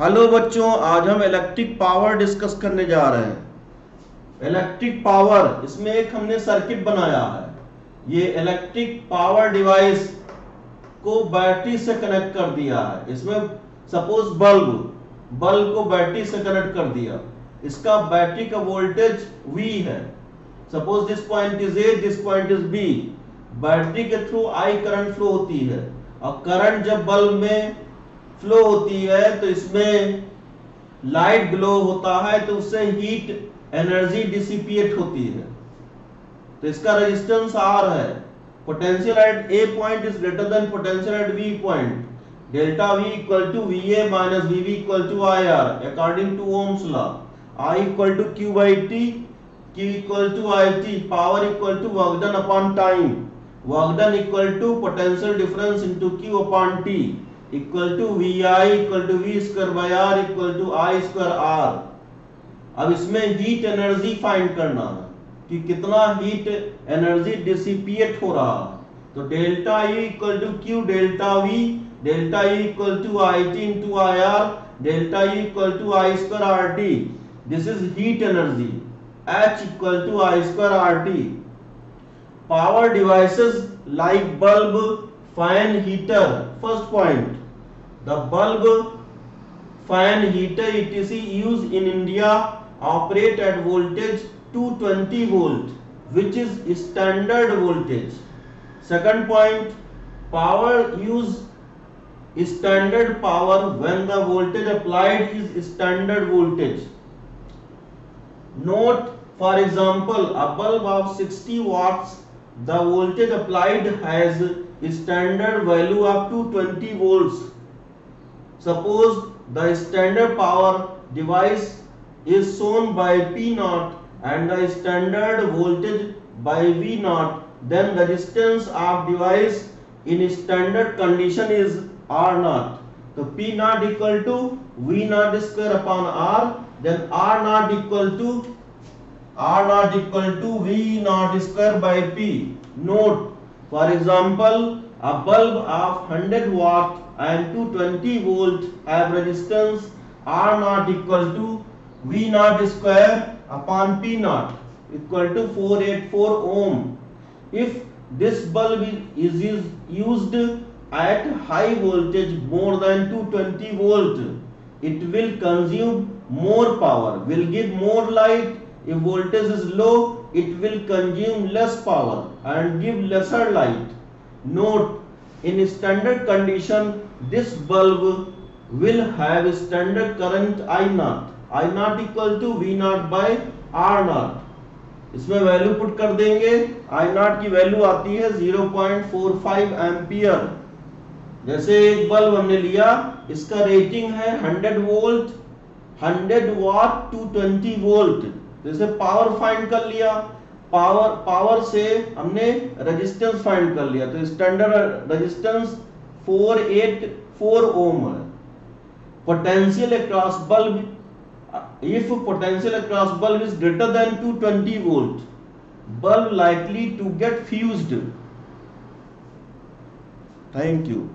Hello बच्चों, आज हम इलेक्ट्रिक पावर डिस्कस करने जा रहे हैं। इलेक्ट्रिक पावर इसमें एक हमने सर्किट बनाया है। ये इलेक्ट्रिक पावर डिवाइस को बैटरी से कनेक्ट कर दिया है। इसमें सपोज़ बल्ब बल्ब को बैटरी से कनेक्ट कर दिया। इसका बैटरी का वोल्टेज V है। Suppose this point is A this point is B battery के थ्रू आई करंट फ्लो होती है। और करंट जब बल्ब में फ्लो होती है तो इसमें लाइट ग्लो होता है तो उससे हीट एनर्जी डिसिपिएट होती है। तो इसका रेजिस्टेंस आर है। Potential at A point is greater than potential at B point delta v equal to V A minus V V equal to I R according to Ohm's law i equal to q by T q equal to I T power equal to work done upon time work done equal to potential difference into q upon t. Equal to V I equal to V square by R equal to I square R अब इसमें heat energy find करना है कि कितना heat energy dissipate हो रहा है। तो delta E equal to Q delta V delta E equal to I T into I R delta E equal to I square R T this is heat energy H equal to I square R T power devices like bulb fan heater first point. The bulb fan heater etc used in india operate at voltage 220 volt which is standard voltage. Second point power use standard power when the voltage applied is standard voltage. Note for example a bulb of 60 watts the voltage applied has standard value up to 20 volts suppose the standard power device is shown by p naught and the standard voltage by v naught then the resistance of device in standard condition is r naught. So p naught equal to v naught square upon r then r naught equal to r naught equal to v naught square by p. Note for example, a bulb of 100 watt and 220 volt have resistance R naught equal to V naught square upon P naught equal to 484 ohm. If this bulb is used at high voltage more than 220 volt, it will consume more power, will give more light. If voltage is low, it will consume less power and give lesser light. Note, in standard condition, this bulb will have standard current I naught. I naught equal to V naught by R naught. इसमें value put कर देंगे आई not की value आती है 0.45 ampere जैसे एक bulb हमने लिया इसका रेटिंग है 100 वोल्ट 100 वाट टू 20 वोल्ट जैसे पावर फाइंड कर लिया पावर पावर से हमने रेजिस्टेंस फाइंड कर लिया। तो स्टैंडर्ड रेजिस्टेंस 484 ओम है। Potential across bulb if potential across bulb is greater than 220 volt bulb likely to get fused thank you